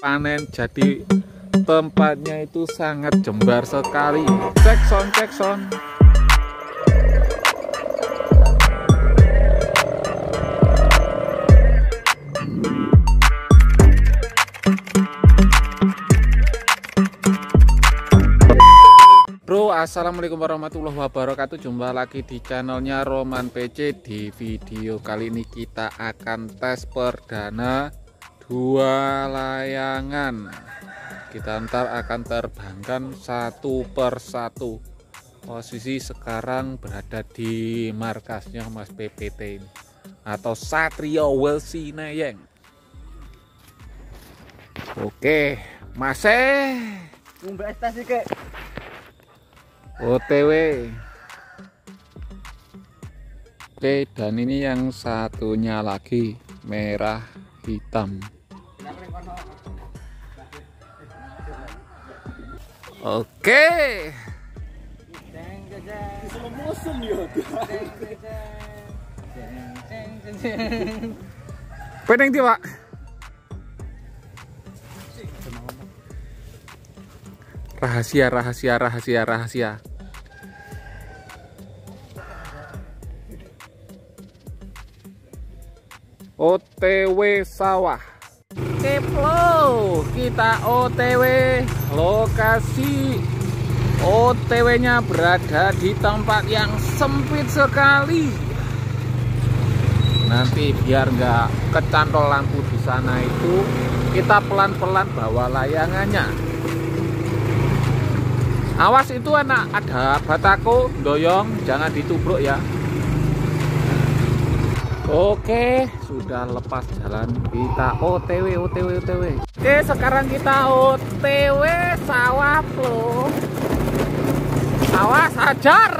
panen jadi tempatnya itu sangat jembar sekali cek son cek son Bro, assalamualaikum warahmatullahi wabarakatuh. Jumpa lagi di channelnya Roman PC. Di video kali ini kita akan tes perdana dua layangan. Kita ntar akan terbangkan satu per satu. Posisi sekarang berada di markasnya Mas PPT ini atau Satrio Welsi Nayeng. Oke, masih Ngumbek estasi kek. OTW Oke dan ini yang satunya lagi merah hitam jeng. Peneng di pak? Rahasia rahasia rahasia rahasia. OTW sawah. Keplo kita OTW lokasi OTW nya berada di tempat yang sempit sekali. Nanti biar nggak kecantol lampu di sana itu kita pelan-pelan bawa layangannya. Awas itu anak. Ada batako doyong jangan ditubruk ya. Oke, sudah lepas jalan kita OTW OTW OTW oke sekarang kita OTW sawah flu. sawah sajar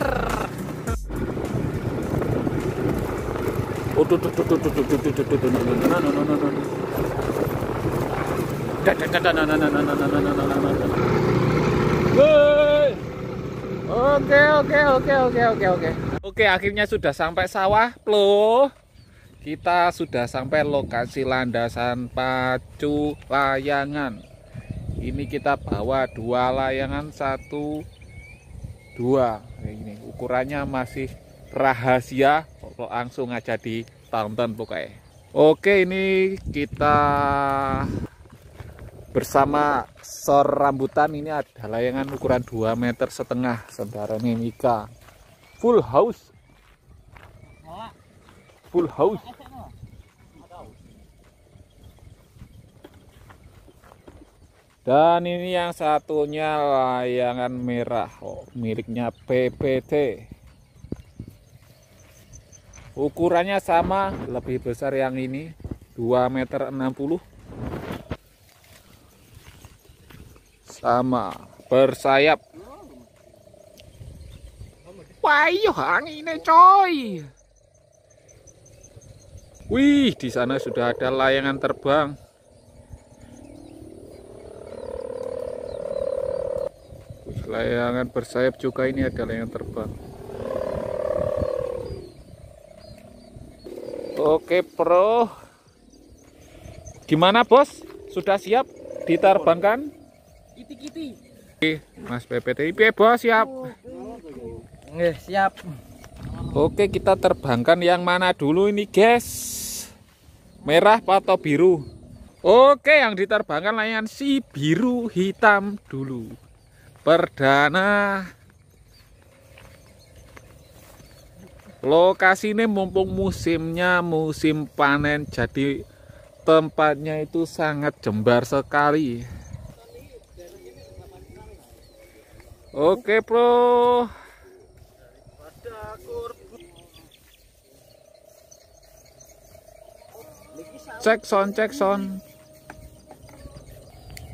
Oke oke oke oke oke oke. Oke akhirnya sudah sampai sawah plo. Kita sudah sampai lokasi landasan pacu layangan. Ini kita bawa dua layangan, satu, dua. Gini. Ukurannya masih rahasia, Pokok langsung aja ditonton pokoknya. Oke, ini kita bersama sor rambutan ini ada layangan ukuran 2 meter setengah saudara Mika full house full house. Dan ini yang satunya layangan merah oh, miliknya PPT ukurannya sama lebih besar yang ini 2 meter 60 sama bersayap. Wayo anginnya coy. Wih, di sana sudah ada layangan terbang. Wih, layangan bersayap juga ini ada layangan terbang. Oke, Bro. Gimana, Bos? Sudah siap diterbangkan? Kiti-kiti. Oke, Mas PPT IP, Bos, siap. Nggih, siap. Oke kita terbangkan yang mana dulu ini guys? Merah atau biru? Oke yang diterbangkan layangan si biru hitam dulu. Perdana. Lokasi ini mumpung musimnya musim panen Jadi tempatnya itu sangat jembar sekali. Oke bro cek son cek son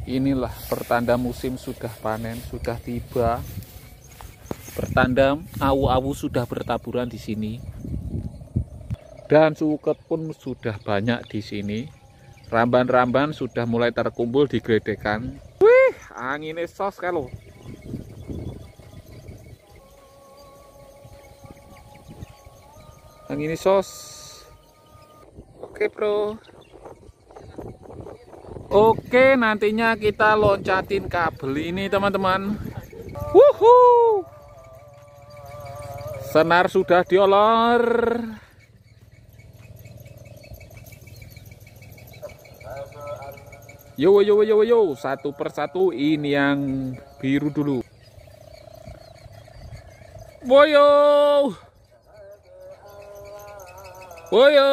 inilah pertanda musim sudah panen sudah tiba. Pertanda awu-awu sudah bertaburan di sini. Dan suket pun sudah banyak di sini. Ramban-ramban sudah mulai terkumpul di gredekan wih anginnya sos kalau anginnya sos. Oke bro Oke, nantinya kita loncatin kabel ini, teman-teman. Wuhu! Senar sudah diolor. Yo yo yo yo satu persatu ini yang biru dulu. Boyo. Boyo.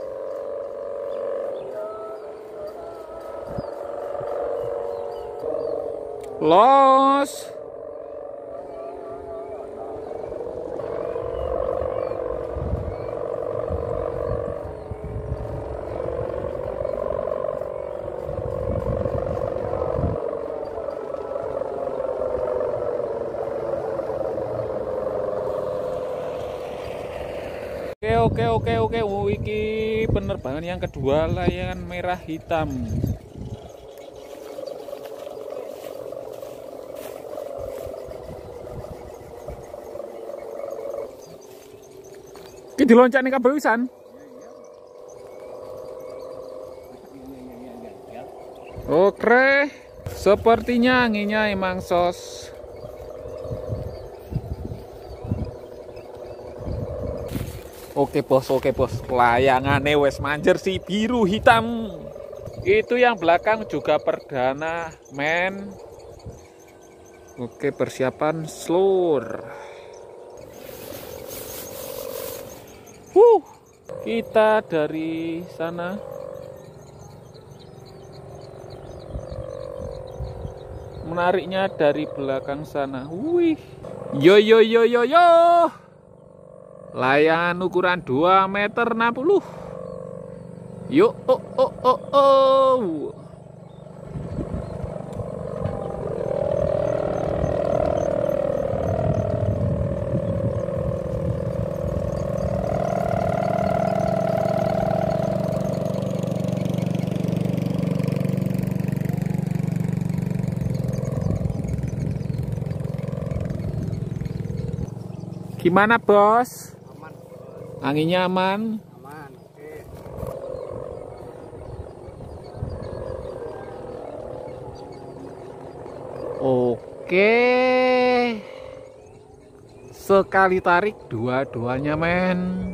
los. Oke oke oke oke. Oh, penerbangan yang kedua layangan merah hitam Iki diloncat nih wisan. Oke, sepertinya anginnya emang sos. Oke bos, oke bos. Layangannya wes manjer si biru hitam. Itu yang belakang juga perdana men. Oke persiapan slur. Wuh, kita dari sana. Menariknya dari belakang sana. Wih. Yo yo yo yo yo. Layangan ukuran 2 meter 60. Yuk, oh oh oh oh. Gimana bos? Aman, Anginnya aman? aman. Oke. Oke. Sekali tarik dua-duanya men.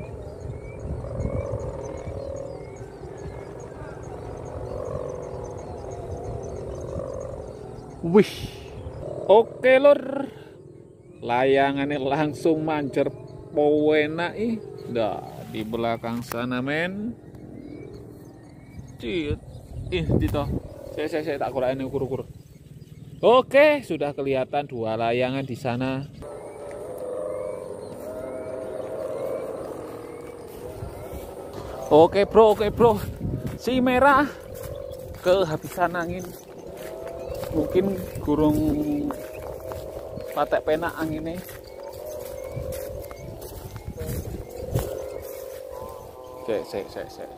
Wih. Oke lor. Layangannya langsung mancer powena ih. Dah di belakang sana men. Ciut. Ih, dito. Saya saya saya tak kurang ukur-ukur. Oke, sudah kelihatan dua layangan di sana. Oke bro, oke bro. Si merah kehabisan angin. Mungkin kurung patek penak anginnya. Cek, cek, cek, cek.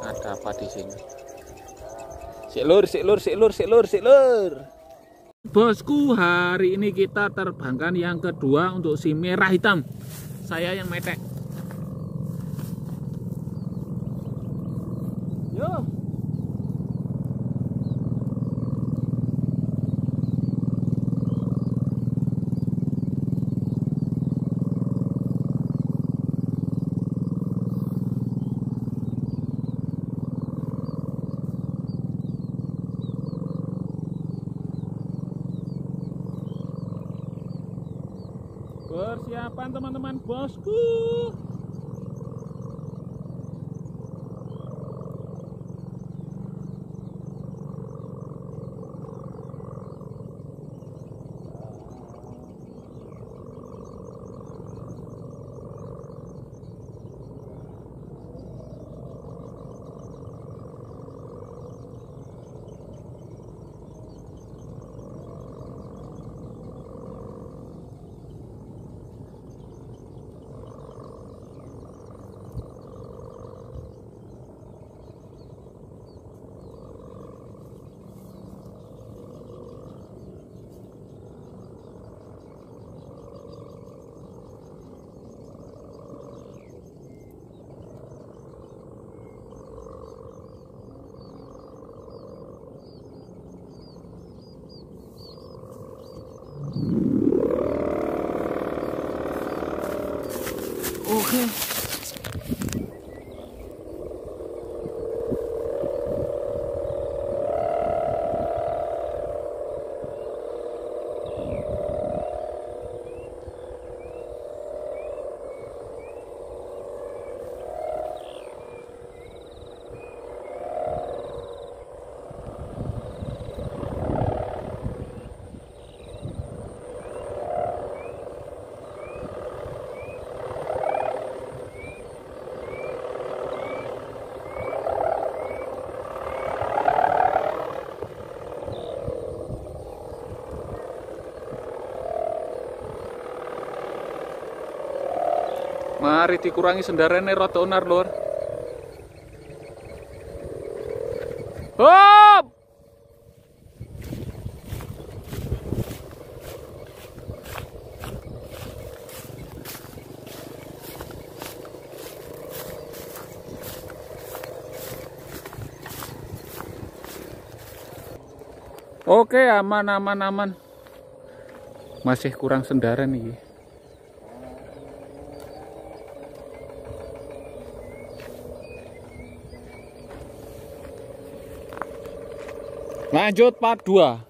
Ada apa di sini? Sik lur, sik lur, sik lur, sik lur, sik lur. Bosku, hari ini kita terbangkan yang kedua untuk si merah hitam. Saya yang metek. Persiapan teman-teman bosku. Oke. Mari dikurangi sendarane rada onar, Lur. Hop! Oke, aman aman aman. Masih kurang sendaran nih. Lanjut part 2.